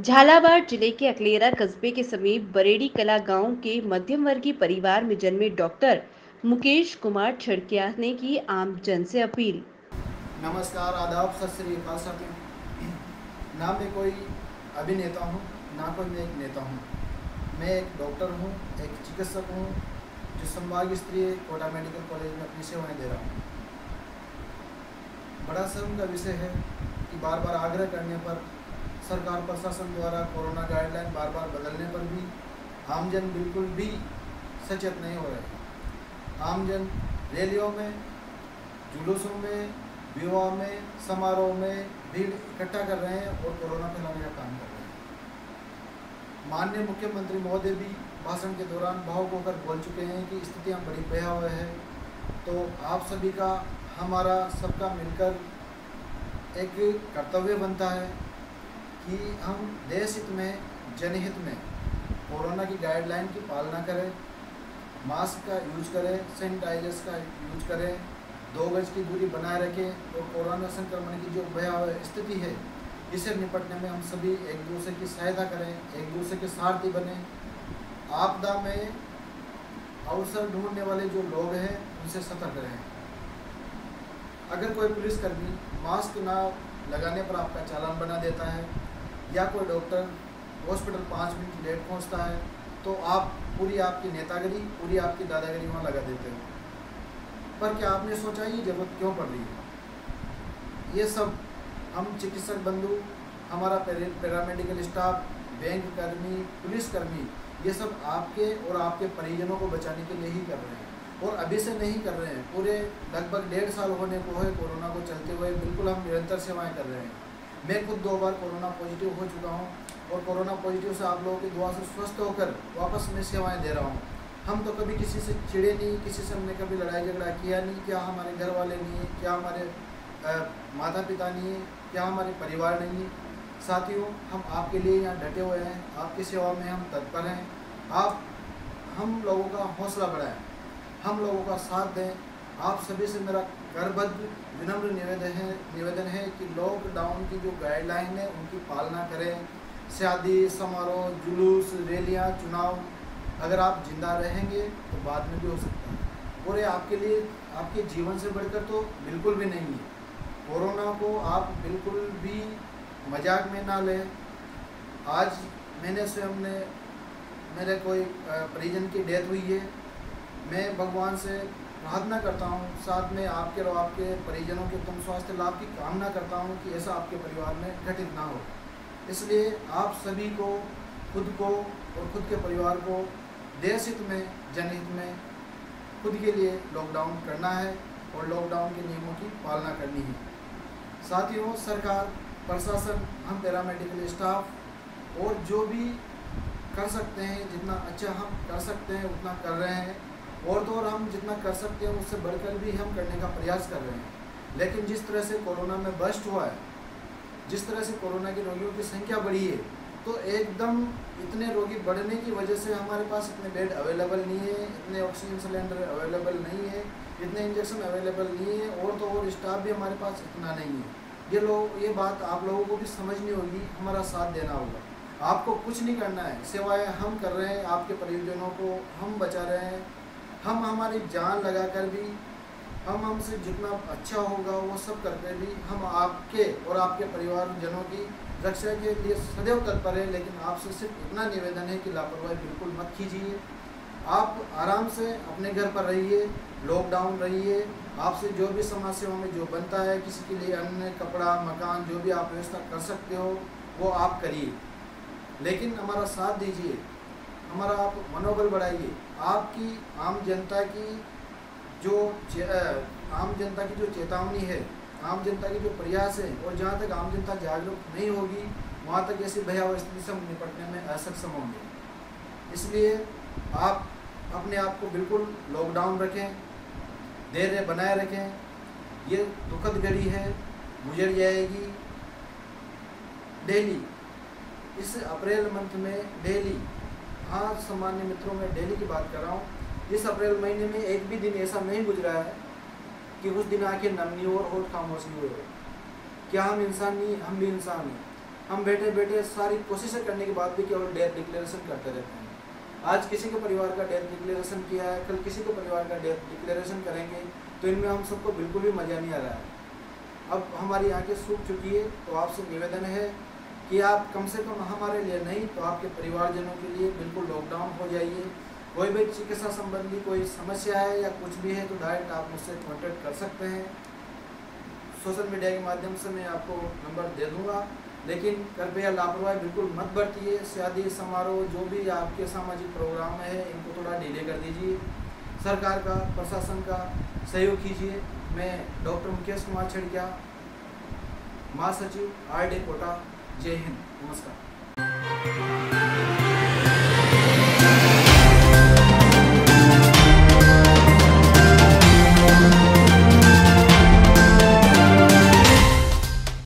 झालावाड़ ज़िले के अकलेरा कस्बे के समीप बरेड़ी कला गाँव के मध्यम वर्गीय परिवार में जन्मे डॉक्टर मुकेश कुमार छड़किया ने की आम जन से अपील। नमस्कार, आदाब, सत श्री अकाल ना मैं कोई अभिनेता हूँ, ना कोई मैं एक नेता हूँ। मैं एक डॉक्टर हूँ, एक चिकित्सक हूँ, जो संभाग स्तरीय कोटा मेडिकल कॉलेज में अपनी सेवाएँ दे रहा हूँ। बड़ा शर्म का विषय है कि बार बार आग्रह करने पर सरकार प्रशासन द्वारा कोरोना गाइडलाइन बार बार बदलने पर भी आमजन बिल्कुल भी सचेत नहीं हो रहे आमजन रैलियों में, जुलूसों में, विवाह में, समारोह में भीड़ इकट्ठा कर रहे हैं और कोरोना फैलाने का काम कर रहे हैं। माननीय मुख्यमंत्री महोदय भी भाषण के दौरान भावुक होकर बोल चुके हैं कि स्थितियाँ बड़ी भयावह है। तो आप सभी का, हमारा सबका मिलकर एक कर्तव्य बनता है। कि हम देश हित में, जनहित में कोरोना की गाइडलाइन की पालना करें मास्क का यूज़ करें सैनिटाइजर्स का यूज़ करें, दो गज की दूरी बनाए रखें और कोरोना संक्रमण की जो भयावह स्थिति है, इसे निपटने में हम सभी एक दूसरे की सहायता करें, एक दूसरे के सारथी बने। आपदा में अवसर ढूँढने वाले जो लोग हैं, उनसे सतर्क रहें। अगर कोई पुलिसकर्मी मास्क ना लगाने पर आपका चालान बना देता है या कोई डॉक्टर हॉस्पिटल पाँच मिनट लेट पहुँचता है तो आप पूरी आपकी नेतागिरी, पूरी आपकी दादागिरी वहाँ लगा देते हो। पर क्या आपने सोचा ये ज़रूरत क्यों पड़ रही है? ये सब हम चिकित्सक बंधु, हमारा पैरामेडिकल स्टाफ, बैंक कर्मी, पुलिस कर्मी, ये सब आपके और आपके परिजनों को बचाने के लिए ही कर रहे हैं। और अभी से नहीं कर रहे हैं। पूरे लगभग डेढ़ साल होने को है कोरोना को चलते हुए बिल्कुल हम निरंतर सेवाएँ कर रहे हैं। मैं खुद दो बार कोरोना पॉजिटिव हो चुका हूँ और कोरोना पॉजिटिव से आप लोगों की दुआ से स्वस्थ होकर वापस मैं सेवाएँ दे रहा हूँ। हम तो कभी किसी से चिड़े नहीं, किसी से हमने कभी लड़ाई झगड़ा किया नहीं, क्या हमारे घर वाले नहीं है, क्या हमारे माता पिता नहीं है, क्या हमारे परिवार नहीं है। साथियों, हम आपके लिए यहाँ डटे हुए हैं, आपकी सेवा में हम तत्पर हैं। आप, हम लोगों का हौसला बढ़ाएँ, हम लोगों का साथ दें। आप सभी से मेरा करबद्ध विनम्र निवेदन है निवेदन है कि लॉकडाउन की जो गाइडलाइन है, उनकी पालना करें। शादी, समारोह, जुलूस, रैलियाँ, चुनाव, अगर आप ज़िंदा रहेंगे तो बाद में भी हो सकता है। और ये आपके लिए, आपके जीवन से बढ़कर तो बिल्कुल भी नहीं है। कोरोना को आप बिल्कुल भी मज़ाक में ना लें। आज मैंने स्वयं ने मेरे कोई परिजन की डेथ हुई है। मैं भगवान से प्रार्थना करता हूँ, साथ में आपके और आपके परिजनों के उत्तम स्वास्थ्य लाभ की कामना करता हूँ कि ऐसा आपके परिवार में घटित ना हो। इसलिए आप सभी को, खुद को और खुद के परिवार को देश हित में, जनहित में खुद के लिए लॉकडाउन करना है और लॉकडाउन के नियमों की पालना करनी है। साथियों, सरकार, प्रशासन, हम पैरामेडिकल स्टाफ और जो भी कर सकते हैं, जितना अच्छा हम कर सकते हैं, उतना कर रहे हैं। और तो और हम जितना कर सकते हैं, उससे बढ़कर भी हम करने का प्रयास कर रहे हैं। लेकिन जिस तरह से कोरोना में बस्ट हुआ है, जिस तरह से कोरोना के रोगियों की संख्या बढ़ी है तो एकदम इतने रोगी बढ़ने की वजह से हमारे पास इतने बेड अवेलेबल नहीं है, इतने ऑक्सीजन सिलेंडर अवेलेबल नहीं है, इतने इंजेक्शन अवेलेबल नहीं है, और तो और स्टाफ भी हमारे पास इतना नहीं है। ये लोग ये बात आप लोगों को भी समझनी होगी, हमारा साथ देना होगा। आपको कुछ नहीं करना है सेवाएँ हम कर रहे हैं, आपके परिजनों को हम बचा रहे हैं हम हमारी जान लगाकर भी, हम हमसे जितना अच्छा होगा वो सब करके भी हम आपके और आपके परिवार जनों की रक्षा के लिए सदैव तत्पर है, लेकिन आपसे सिर्फ़ इतना निवेदन है कि लापरवाही बिल्कुल मत कीजिए। आप आराम से अपने घर पर रहिए लॉकडाउन रहिए, आपसे जो भी समाज सेवा में जो बनता है, किसी के लिए अन्य कपड़ा, मकान, जो भी आप व्यवस्था कर सकते हो, वो आप करिए। लेकिन हमारा साथ दीजिए हमारा आप मनोबल बढ़ाइए। आपकी आम जनता की जो आम जनता की जो चेतावनी है, आम जनता की जो प्रयास है, और जहाँ तक आम जनता जागरूक नहीं होगी, वहाँ तक ऐसी भयावह स्थिति से हम निपटने में असक्षम होंगे। इसलिए आप अपने आप को बिल्कुल लॉकडाउन रखें, धैर्य बनाए रखें। ये दुखद घड़ी है, गुजर जाएगी। डेली, इस अप्रैल मंथ में डेली हाँ सामान्य मित्रों में डेली की बात कर रहा हूँ। इस अप्रैल महीने में एक भी दिन ऐसा नहीं गुजरा है कि उस दिन आके नमनी और होठ खामोश नहीं हो। क्या हम इंसान नहीं हम भी इंसान हैं। हम बैठे बैठे सारी कोशिशें करने के बाद भी केवल डेथ डिक्लेरेशन करते रहते हैं। आज किसी के परिवार का डेथ डिक्लेरेशन किया है, कल किसी के परिवार का डेथ डिक्लेरेशन करेंगे तो इनमें हम सबको बिल्कुल भी मज़ा नहीं आ रहा है। अब हमारी आँखें सूख चुकी है तो आपसे निवेदन है कि आप कम से कम हमारे लिए नहीं तो आपके परिवारजनों के लिए बिल्कुल लॉकडाउन हो जाइए। कोई भी चिकित्सा संबंधी कोई समस्या है या कुछ भी है तो डायरेक्ट आप मुझसे कॉन्टेक्ट कर सकते हैं। सोशल मीडिया के माध्यम से मैं आपको नंबर दे दूँगा। लेकिन कृपया लापरवाही बिल्कुल मत बरतिए। शादी, समारोह, जो भी आपके सामाजिक प्रोग्राम है, इनको थोड़ा डिले कर दीजिए। सरकार का, प्रशासन का सहयोग कीजिए। मैं डॉक्टर मुकेश कुमार छड़किया महासचिव, आर डी कोटा। जय हिंद नमस्कार